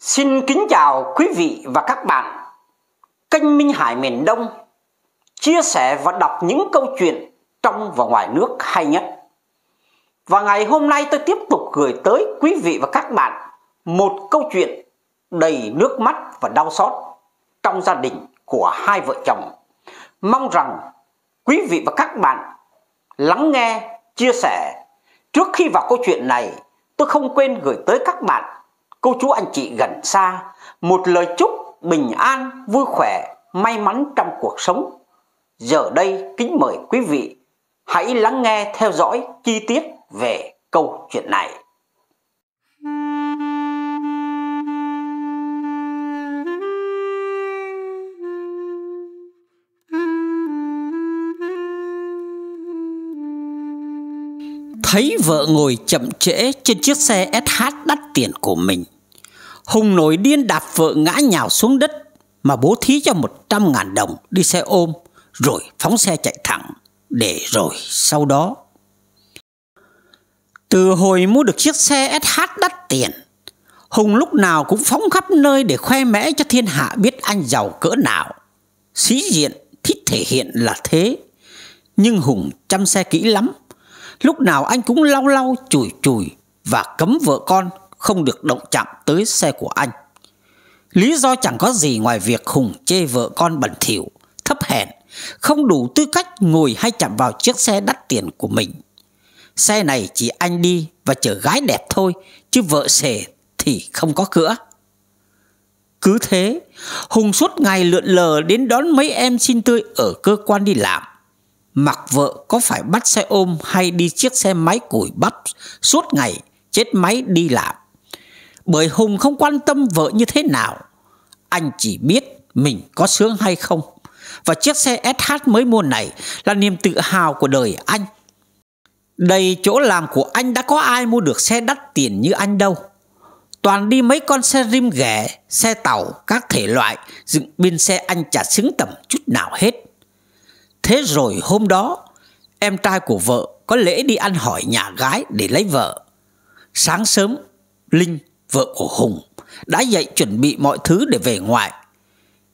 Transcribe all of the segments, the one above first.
Xin kính chào quý vị và các bạn. Kênh Minh Hải miền Đông chia sẻ và đọc những câu chuyện trong và ngoài nước hay nhất. Và ngày hôm nay tôi tiếp tục gửi tới quý vị và các bạn một câu chuyện đầy nước mắt và đau xót trong gia đình của hai vợ chồng. Mong rằng quý vị và các bạn lắng nghe, chia sẻ. Trước khi vào câu chuyện này, tôi không quên gửi tới các bạn cô chú anh chị gần xa một lời chúc bình an, vui khỏe, may mắn trong cuộc sống. Giờ đây kính mời quý vị hãy lắng nghe theo dõi chi tiết về câu chuyện này. Thấy vợ ngồi chậm trễ trên chiếc xe SH đắt tiền của mình. Hùng nổi điên đạp vợ ngã nhào xuống đất Mà bố thí cho 100 ngàn đồng đi xe ôm, Rồi phóng xe chạy thẳng. Để rồi sau đó, Từ hồi mua được chiếc xe SH đắt tiền, Hùng lúc nào cũng phóng khắp nơi để khoe mẽ cho thiên hạ biết anh giàu cỡ nào. Sĩ diện, thích thể hiện là thế, Nhưng Hùng chăm xe kỹ lắm. Lúc nào anh cũng lau lau chùi chùi và cấm vợ con không được động chạm tới xe của anh. Lý do chẳng có gì ngoài việc Hùng chê vợ con bẩn thỉu, thấp hèn, không đủ tư cách ngồi hay chạm vào chiếc xe đắt tiền của mình. Xe này chỉ anh đi và chở gái đẹp thôi, chứ vợ xề thì không có cửa. Cứ thế, Hùng suốt ngày lượn lờ đến đón mấy em xin tươi ở cơ quan đi làm mặc vợ có phải bắt xe ôm hay đi chiếc xe máy củi bắp suốt ngày chết máy đi làm. Bởi Hùng không quan tâm vợ như thế nào. Anh chỉ biết mình có sướng hay không. Và chiếc xe SH mới mua này là niềm tự hào của đời anh. đầy chỗ làm của anh đã có ai mua được xe đắt tiền như anh đâu. Toàn đi mấy con xe rim ghẻ, xe tàu, các thể loại dựng bên xe anh chả xứng tầm chút nào hết. Thế rồi hôm đó, em trai của vợ có lễ đi ăn hỏi nhà gái để lấy vợ. Sáng sớm, Linh, vợ của Hùng, đã dậy chuẩn bị mọi thứ để về ngoại.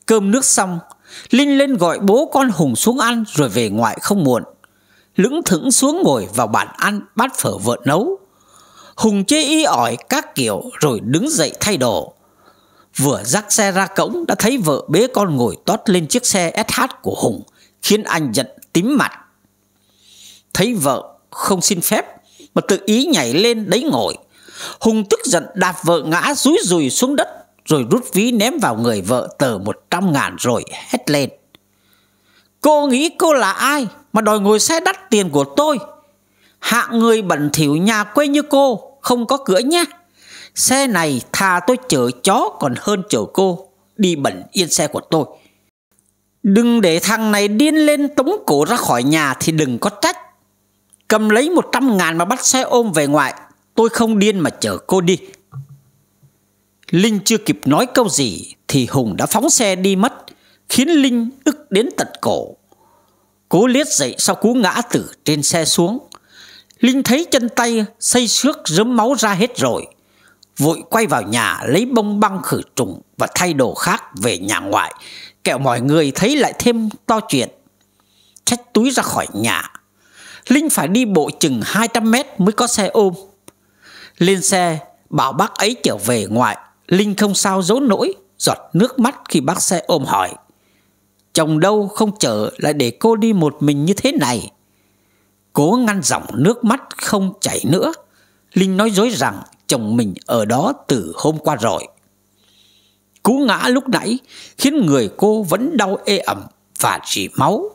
Cơm nước xong, Linh lên gọi bố con Hùng xuống ăn rồi về ngoại không muộn. Lững thững xuống ngồi vào bàn ăn bát phở vợ nấu. Hùng chê y ỏi các kiểu rồi đứng dậy thay đồ. Vừa dắt xe ra cổng đã thấy vợ bế con ngồi tót lên chiếc xe SH của Hùng khiến anh giận tím mặt. Thấy vợ không xin phép, mà tự ý nhảy lên đấy ngồi. Hùng tức giận đạp vợ ngã rúi rùi xuống đất, rồi rút ví ném vào người vợ tờ một trăm ngàn rồi hét lên. Cô nghĩ cô là ai mà đòi ngồi xe đắt tiền của tôi? Hạng người bẩn thỉu nhà quê như cô, không có cửa nhé. Xe này thà tôi chở chó còn hơn chở cô, đi bẩn yên xe của tôi. Đừng để thằng này điên lên tống cổ ra khỏi nhà thì đừng có trách. Cầm lấy một trăm ngàn mà bắt xe ôm về ngoại, tôi không điên mà chở cô đi. Linh chưa kịp nói câu gì thì Hùng đã phóng xe đi mất, khiến Linh ức đến tận cổ. Cố liết dậy sau cú ngã từ trên xe xuống. Linh thấy chân tay xây xước rớm máu ra hết rồi. Vội quay vào nhà lấy bông băng khử trùng và thay đồ khác về nhà ngoại kẹo mọi người thấy lại thêm to chuyện. Trách túi ra khỏi nhà. Linh phải đi bộ chừng 200 mét mới có xe ôm. Lên xe, bảo bác ấy trở về ngoại. Linh không sao giấu nỗi, giọt nước mắt khi bác xe ôm hỏi. Chồng đâu không chở lại để cô đi một mình như thế này. Cố ngăn dòng nước mắt không chảy nữa. Linh nói dối rằng chồng mình ở đó từ hôm qua rồi. Cú ngã lúc nãy khiến người cô vẫn đau ê ẩm và rỉ máu.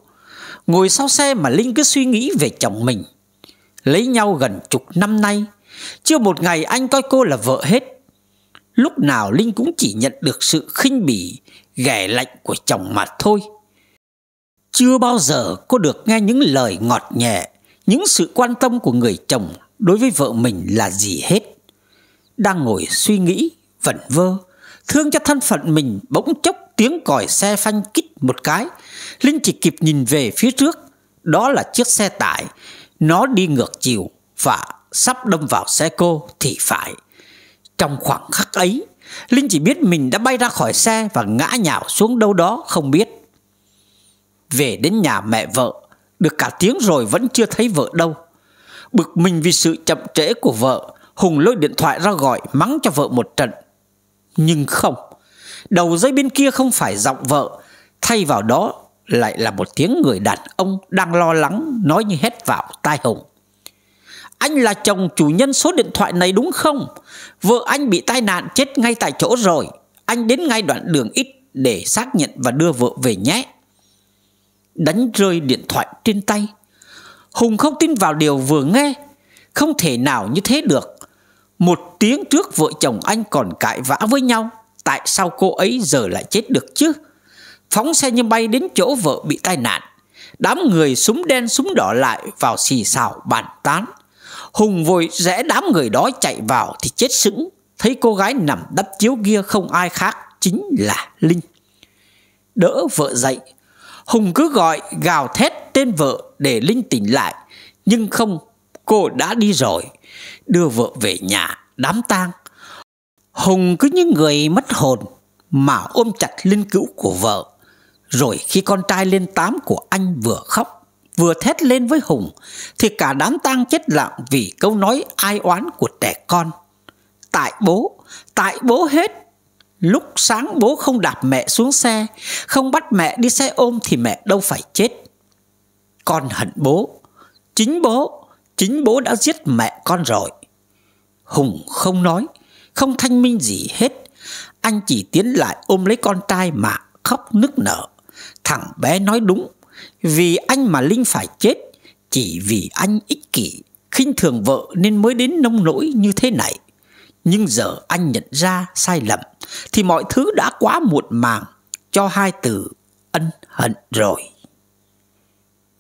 Ngồi sau xe mà Linh cứ suy nghĩ về chồng mình. Lấy nhau gần chục năm nay, chưa một ngày anh coi cô là vợ hết. Lúc nào Linh cũng chỉ nhận được sự khinh bỉ, ghẻ lạnh của chồng mà thôi. Chưa bao giờ cô được nghe những lời ngọt nhẹ, những sự quan tâm của người chồng đối với vợ mình là gì hết. Đang ngồi suy nghĩ, vẩn vơ, Thương cho thân phận mình bỗng chốc tiếng còi xe phanh kích một cái. Linh chỉ kịp nhìn về phía trước. Đó là chiếc xe tải. Nó đi ngược chiều và sắp đâm vào xe cô thì phải. Trong khoảng khắc ấy, Linh chỉ biết mình đã bay ra khỏi xe và ngã nhào xuống đâu đó không biết. Về đến nhà mẹ vợ, được cả tiếng rồi vẫn chưa thấy vợ đâu. Bực mình vì sự chậm trễ của vợ, Hùng lôi điện thoại ra gọi mắng cho vợ một trận. Nhưng không, đầu dây bên kia không phải giọng vợ, thay vào đó lại là một tiếng người đàn ông đang lo lắng nói như hét vào tai Hùng. Anh là chồng chủ nhân số điện thoại này đúng không? Vợ anh bị tai nạn chết ngay tại chỗ rồi. Anh đến ngay đoạn đường ít để xác nhận và đưa vợ về nhé. Đánh rơi điện thoại trên tay. Hùng không tin vào điều vừa nghe. Không thể nào như thế được. Một tiếng trước vợ chồng anh còn cãi vã với nhau. Tại sao cô ấy giờ lại chết được chứ? Phóng xe như bay đến chỗ vợ bị tai nạn. Đám người súng đen súng đỏ lại vào xì xào bàn tán. Hùng vội rẽ đám người đó chạy vào thì chết sững. Thấy cô gái nằm đắp chiếu kia không ai khác chính là Linh. Đỡ vợ dậy, Hùng cứ gọi gào thét tên vợ để Linh tỉnh lại. Nhưng không, cô đã đi rồi. Đưa vợ về nhà, đám tang. Hùng cứ như người mất hồn mà ôm chặt linh cữu của vợ. Rồi khi con trai lên tám của anh vừa khóc vừa thét lên với Hùng thì cả đám tang chết lặng vì câu nói ai oán của trẻ con. Tại bố, tại bố hết. Lúc sáng bố không đạp mẹ xuống xe, không bắt mẹ đi xe ôm thì mẹ đâu phải chết. Con hận bố, chính bố, chính bố đã giết mẹ con rồi. Hùng không nói, không thanh minh gì hết. Anh chỉ tiến lại ôm lấy con trai mà khóc nức nở. Thằng bé nói đúng, vì anh mà Linh phải chết Chỉ vì anh ích kỷ khinh thường vợ nên mới đến nông nỗi như thế này Nhưng giờ anh nhận ra sai lầm Thì mọi thứ đã quá muộn màng Cho hai từ ân hận rồi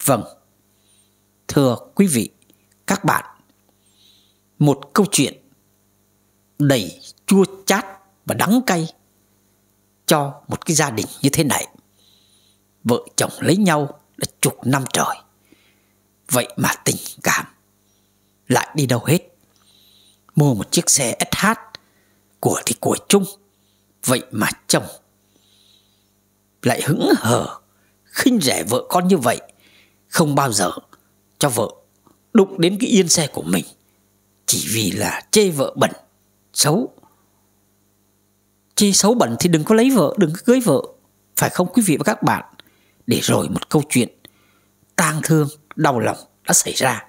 Vâng Thưa quý vị các bạn Một câu chuyện Đầy chua chát và đắng cay Cho một cái gia đình như thế này Vợ chồng lấy nhau đã chục năm trời. Vậy mà tình cảm lại đi đâu hết. Mua một chiếc xe SH, của thì của chung. Vậy mà chồng lại hững hờ, khinh rẻ vợ con như vậy. Không bao giờ cho vợ đụng đến cái yên xe của mình. Chỉ vì là chê vợ bẩn, xấu. Chê xấu bẩn thì đừng có lấy vợ, đừng có cưới vợ. Phải không quý vị và các bạn? để rồi một câu chuyện tang thương, đau lòng đã xảy ra.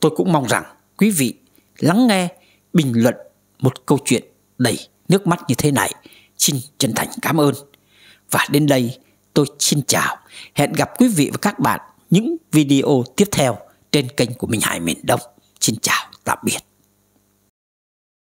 Tôi cũng mong rằng quý vị lắng nghe, bình luận một câu chuyện đầy nước mắt như thế này. Xin chân thành cảm ơn. Và đến đây tôi xin chào. Hẹn gặp quý vị và các bạn những video tiếp theo trên kênh của Minh Hải miền Đông. Xin chào, tạm biệt.